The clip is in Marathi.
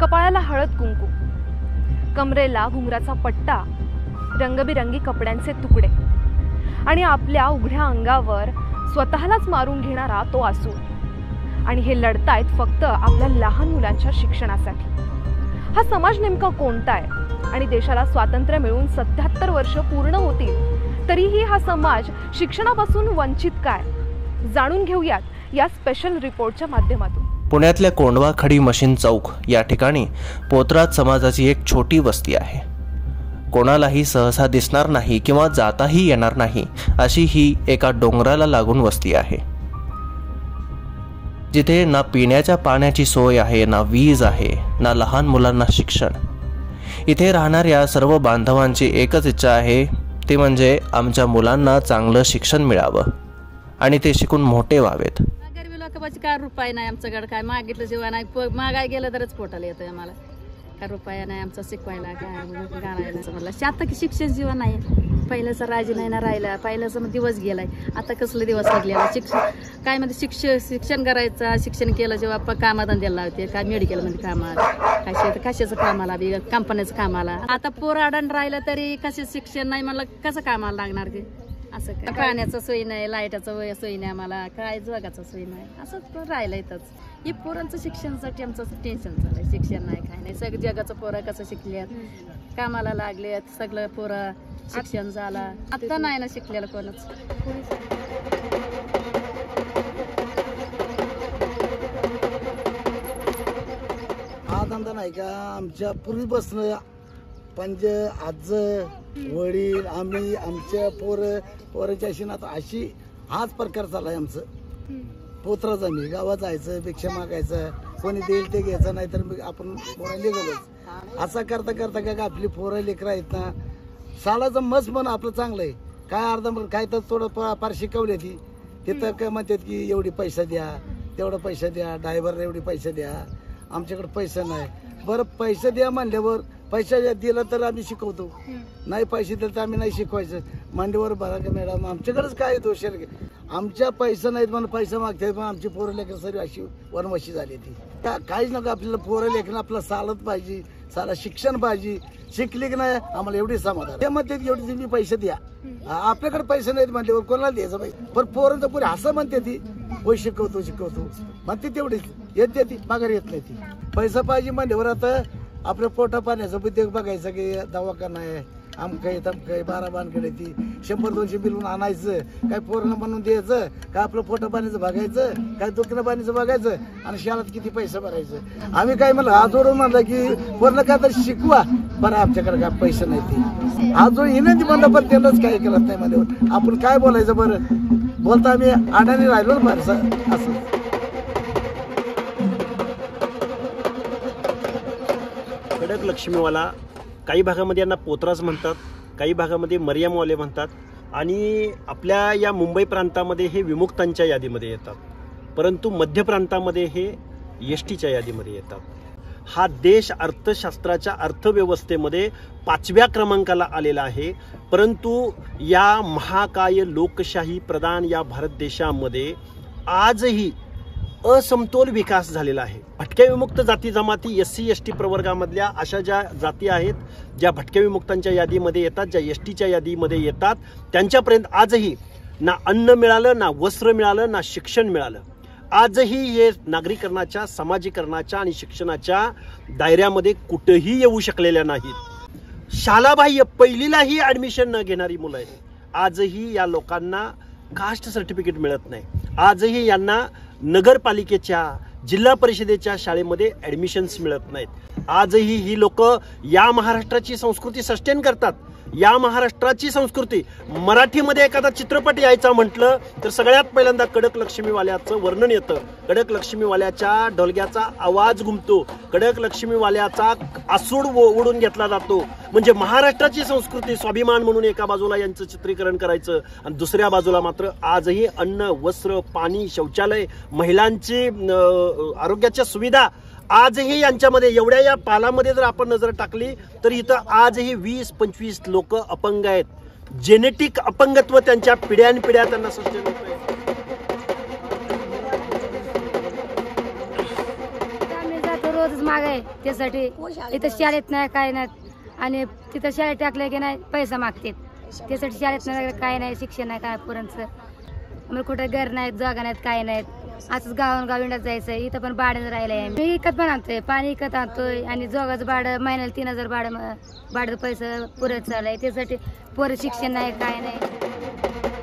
कपाळाला हळद कुंकू कमरेला घुंगराचा पट्टा रंगबिरंगी कपड्यांचे तुकडे आणि आपल्या उघड्या अंगावर स्वतःलाच मारून घेणारा तो असूर आणि हे लढतायत फक्त आपल्या लहान मुलांच्या शिक्षणासाठी. हा समाज नेमका कोणता आहे? आणि देशाला स्वातंत्र्य मिळून सत्याहत्तर वर्ष पूर्ण होतील तरीही हा समाज शिक्षणापासून वंचित काय? जाणून घेऊयात या स्पेशल रिपोर्टच्या माध्यमातून. पुण्यातल्या कोंडवा खडी मशीन चौक या ठिकाणी पोत्रात समाजाची एक छोटी वस्ती आहे. कोणालाही सहसा दिसणार नाही किंवा जाताही येणार नाही अशी ही एका डोंगराला लागून वस्ती आहे. जिथे ना पिण्याच्या पाण्याची सोय आहे ना वीज आहे ना लहान मुलांना शिक्षण. इथे राहणाऱ्या सर्व बांधवांची एकच इच्छा आहे ती म्हणजे आमच्या मुलांना चांगलं शिक्षण मिळावं आणि ते शिकून मोठे व्हावेत. गरीब काय रुपये नाही आमच्याकडे काय मागितलं जेव्हा नाही. प- मागाय गेलं तरच पोटाला येतोय आम्हाला. काय रुपया नाही आमचं शिकवायला काय गाणायला म्हणलं. आता की शिक्षण जीवन नाही. पहिल्याचं राजी नाही ना राहिला. पहिल्याचा मग दिवस गेलाय. आता कसले दिवस लागलेला शिक्षण काय म्हणजे शिक्ष शिक्षण करायचं शिक्षण केलं जेव्हा प- कामाधंद्याला लावते. काय मेडिकलमध्ये कामाला. काय शेत कशाचं कामाला? बी कंपनीचं कामाला. आता पोराडण राहिलं तरी कसे शिक्षण नाही म्हणलं कसं कामाला लागणार ते? असं काय? पाण्याचं सोय नाही लाईटाचं वय सोय नाही आम्हाला. काय जगाचं सोय नाही. असंच राहिलं इथंच. हे पोरांचं शिक्षणासाठी आमचं टेन्शन झालंय शिक्षण नाही काय नाही. सगळं जगाचं पोरं कसं शिकल्यात? कामाला लागलेत सगळं पोरं शिक्षण झालं. आता नाही ना शिकलेलं कोणच. हा धंदा नाही का? आमच्या पूर्वीपासून पंज आज वडील आम्ही आमच्या पोर पोराच्या शिनात ना आता अशी हाच प्रकार चाललाय आमचं. पोत्राच आम्ही गावात जायचं भिक्षा मागायचं कोणी देईल ते घ्यायचं नाही तर मग आपण पोरं निघालोच. असा करता करता काय आपली पोरं लेकरं आहेत ना शाळाचं मस पण आपलं चांगलं आहे. काय अर्धा काय तर थोडं फार शिकवले ती. तिथं काय म्हणतात की एवढी पैसा द्या तेवढं पैसा द्या ड्रायव्हरला एवढी पैसे द्या आमच्याकडे पैसा नाही. बरं पैसे द्या म्हणल्यावर पैसा दिला तर आम्ही शिकवतो. नाही पैसे दिले तर आम्ही नाही शिकवायचं. मांडीवर बघा का मॅडम? आमच्याकडेच काय दोष? आमच्या पैसा नाहीत म्हणून पैसा मागतात पण आमची पोरं लेकर सरी अशी वनवशी झाली ती. काहीच नको आपल्याला पोरं लेखन आपलं चालत पाहिजे साला शिक्षण पाहिजे. शिकली की नाही आम्हाला एवढी समाधान. ते म्हणतात की एवढी तुम्ही पैसे द्या. आपल्याकडे पैसे नाहीत म्हणल्यावर कोणाला द्यायचं पाहिजे पण पोरांचं पुढे असं म्हणते ती होय शिकवतो शिकवतो. म्हणते तेवढीच. येते ती माघार येत नाही ती. पैसा पाहिजे म्हणल्यावर आता आपलं पोटा पाण्याचं बुद्धी बघायचं की दवाखाना आहे आमकं तमकं बारा बांधकडे ती. शंभर दोनशे बिलून आणायचं काय पोरांना म्हणून द्यायचं काय आपलं पोटा पाण्याचं बघायचं काय दुखणं पाण्याचं बघायचं आणि शाळेत किती पैसे भरायचं. आम्ही काय म्हणलं आजोडून म्हणलं की पोरणं काय तर शिकवा. बरं आमच्याकडे काय पैसे नाही ते. आज जो विनंती म्हणलं पण त्यांनाच काय करत नाही म्हणजे आपण काय बोलायचं बरं? बोलता आम्ही अडाणी राहिलो ना फारसं असं. कडक लक्ष्मीवाला काही भागामध्ये यांना पोतराज म्हणतात काही भागामध्ये मरियमवाले म्हणतात आणि आपल्या या मुंबई प्रांतामध्ये हे विमुक्तांच्या यादीमध्ये येतात. परंतु मध्य प्रांतामध्ये हे एस टीच्या यादीमध्ये येतात. हा देश अर्थशास्त्राच्या अर्थव्यवस्थेमध्ये पाचव्या क्रमांकाला आलेला आहे. परंतु या महाकाय लोकशाही प्रदान या भारत देशामध्ये आजही असमतोल विकास झालेला आहे. भटक्या विमुक्त जाती जमाती एस सी एस टी प्रवर्गामधल्या अशा ज्या जाती आहेत ज्या भटक्या विमुक्तांच्या यादीमध्ये येतात ज्या एस टीच्या यादीमध्ये येतात त्यांच्यापर्यंत आजही ना अन्न मिळालं ना वस्त्र मिळालं ना शिक्षण मिळालं. आजही हे नागरीकरणाच्या समाजीकरणाच्या आणि शिक्षणाच्या दायऱ्यामध्ये कुठंही येऊ शकलेल्या नाहीत. शालाबाह्य पहिलीलाही ऍडमिशन न घेणारी मुलं आहेत. आजही या लोकांना कास्ट सर्टिफिकेट मिळत नाही. आजही यांना नगरपालिकेच्या जिल्हा परिषदेच्या शाळेमध्ये ऍडमिशन्स मिळत नाहीत. आजही ही लोक या महाराष्ट्राची संस्कृती सस्टेन करतात. या महाराष्ट्राची संस्कृती. मराठीमध्ये एखादा चित्रपट यायचा म्हटलं तर सगळ्यात पहिल्यांदा कडक लक्ष्मीवाल्याचं वर्णन येतं. कडक लक्ष्मीवाल्याच्या ढोलग्याचा आवाज घुमतो. कडक लक्ष्मीवाल्याचा आसूड ओढून घेतला जातो. म्हणजे महाराष्ट्राची संस्कृती स्वाभिमान म्हणून एका बाजूला यांचं चित्रीकरण करायचं आणि दुसऱ्या बाजूला मात्र आजही अन्न वस्त्र पाणी शौचालय महिलांची आरोग्याच्या सुविधा आजही यांच्यामध्ये एवढ्या या पालामध्ये जर आपण नजर टाकली तर इथं आजही वीस पंचवीस लोक अपंग आहेत. जेनेटिक अपंगत्व त्यांच्या पिढ्यान पिढ्या त्यांना सस्टेन होतंय माग आहे त्यासाठी. इथं शाळेत नाही काय नाही. आणि तिथं शाळेत टाकलं की नाही पैसा मागतात. त्यासाठी शाळेत नाही काय नाही शिक्षण नाही काय पोरांचं. मग कुठं घर नाहीत जागा नाहीत काय नाहीत. असंच गावान गाव इंडात जायचं इथं पण भाड्यानं राहिलंय मी इकत पण आणतोय पाणी इकत आणतोय. आणि जोगाचं भाडं महिन्याला तीन हजार भाडं भाडं पैसा पुरत चाललंय. त्यासाठी पोरं शिक्षण नाही काय नाही.